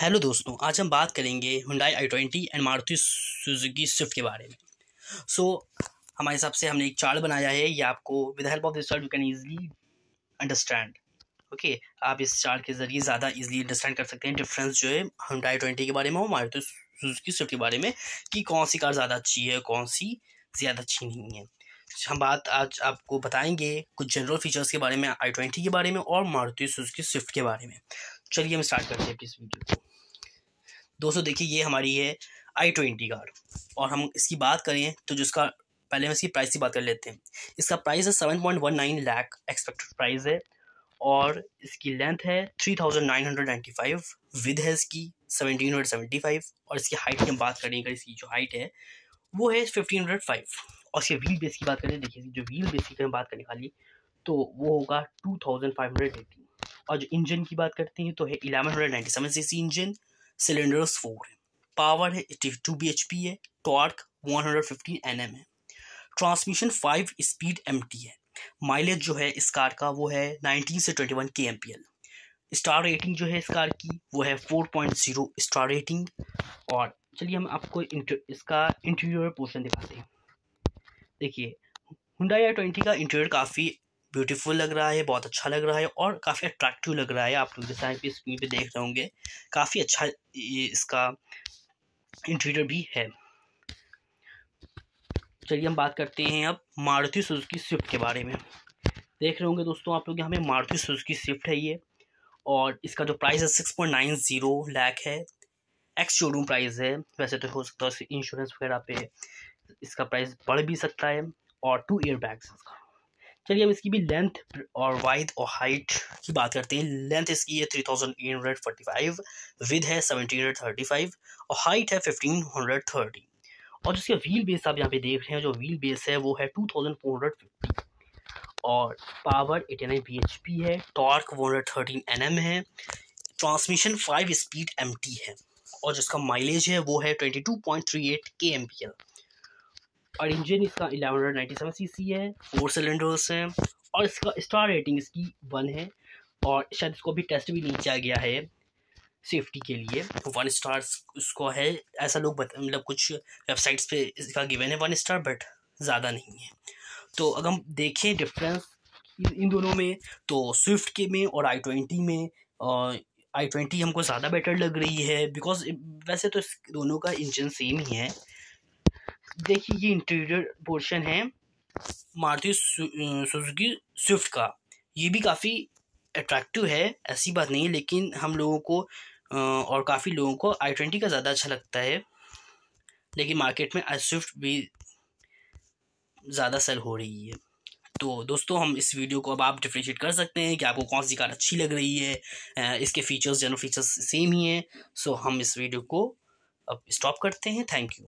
Hello दोस्तों आज हम बात करेंगे Hyundai i twenty and Maruti Suzuki Swift के बारे में। सो so, हमारे हिसाब से हमने एक चार्ट बनाया है ये आपको with help of this chart you can easily understand okay आप इस चार्ट के ज़रिए ज़्यादा इजीली अंडरस्टैंड कर सकते हैं डिफरेंस जो है हुंडई ट्वेंटी के बारे में और मारुति सुजुकी स्विफ्ट के बारे में कि कौन सी कार ज़्यादा अच्छी है कौन सी ज़्यादा अच्छी नहीं है। हम बात आज आपको बताएँगे कुछ जनरल फीचर्स के बारे में आई ट्वेंटी के बारे में और मारुति सुजुकी स्विफ्ट के बारे में। चलिए हम स्टार्ट करते हैं इस वीडियो को। दोस्तों देखिए, ये हमारी है आई ट्वेंटी कार। और हम इसकी बात करें तो जिसका पहले हम इसकी प्राइस की बात कर लेते हैं। इसका प्राइस है seven point one nine lakh expected price है और इसकी लेंथ है three thousand nine hundred ninety five width है इसकी सेवनटीन हंड्रेड सेवेंटी फाइव और इसकी हाइट की हम बात करेंगे इसकी जो हाइट है, वो है फिफ्टीन हंड्रेड फाइव और इसके व्हील बेस की बात करें, देखिए जो व्हील बेस की हम बात करें खाली तो वो होगा two thousand five hundred eighty और जो इंजन की बात करते हैं तो है eleven hundred ninety seven C C engine cylinders four है। पावर है टू बी एच पी है torque one hundred fifteen N M है। Transmission five speed M T है। माइलेज जो है इस कार का वो है नाइनटीन से twenty one K M P L star rating जो है इस कार की वो है four point zero star rating और चलिए हम आपको इसका इंटीरियर पोर्शन दिखाते हैं। देखिए हुंडा ट्वेंटी का इंटीरियर काफ़ी ब्यूटीफुल लग रहा है, बहुत अच्छा लग रहा है और काफ़ी अट्रैक्टिव लग रहा है। आप लोग जैसा पे स्क्रीन पे देख रहे होंगे, काफ़ी अच्छा इसका इंटीरियर भी है। चलिए हम बात करते हैं अब मारुति सुजुकी स्विफ्ट के बारे में। देख रहे होंगे दोस्तों आप लोग यहाँ पे मारुति सुजुकी स्विफ्ट है ये और इसका जो प्राइस है six point nine zero lakh है। एक्स शोरूम प्राइस है, वैसे तो हो सकता है इंश्योरेंस वगैरह पे इसका प्राइस बढ़ भी सकता है और टू ईयर बैग्स इसका। चलिए हम इसकी भी लेंथ और वाइड और हाइट की बात करते हैं। लेंथ इसकी है three thousand eight hundred forty five width है सेवनटीन हंड्रेड थर्टी फाइव और हाइट है फिफ्टीन हंड्रेड थर्टी और जिसका व्हील बेस आप यहाँ पे देख रहे हैं, जो व्हील बेस है, वो है two thousand four hundred fifty और power eighty nine B H P है torque one hundred thirteen N M है transmission five speed M T है। और जिसका माइलेज है, वो है twenty two point three eight K M P L और इंजन इसका eleven hundred ninety seven C C है फोर सिलेंडर्स हैं, और इसका स्टार रेटिंग इसकी वन है, और शायद इसको भी टेस्ट भी नहीं किया गया है सेफ्टी के लिए। वन स्टार उसको है, ऐसा लोग बता मतलब कुछ वेबसाइट्स पे इसका गिवन है वन स्टार बट ज़्यादा नहीं है। तो अगर हम देखें डिफरेंस इन दोनों में तो स्विफ्ट के में और आई ट्वेंटी में आई ट्वेंटी हमको ज़्यादा बेटर लग रही है बिकॉज़ वैसे तो इस दोनों का इंजन सेम ही है। देखिए ये इंटीरियर पोर्शन है मारुति सुजुकी स्विफ्ट का। ये भी काफ़ी अट्रैक्टिव है, ऐसी बात नहीं है, लेकिन हम लोगों को और काफ़ी लोगों को आई ट्वेंटी का ज़्यादा अच्छा लगता है। लेकिन मार्केट में आई स्विफ्ट भी ज़्यादा सेल हो रही है। तो दोस्तों, हम इस वीडियो को अब आप डिफ्रेंशिएट कर सकते हैं कि आपको कौन सी कार अच्छी लग रही है। इसके फीचर्स जनरल फीचर्स सेम ही हैं। सो हम इस वीडियो को अब स्टॉप करते हैं। Thank you